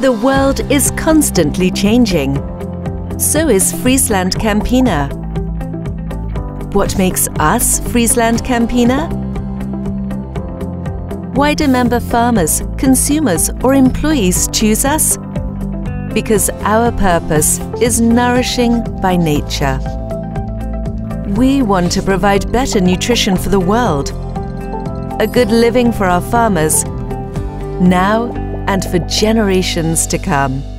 The world is constantly changing. So is Friesland Campina. What makes us Friesland Campina? Why do member farmers, consumers, or employees choose us? Because our purpose is nourishing by nature. We want to provide better nutrition for the world, a good living for our farmers, now and for generations to come.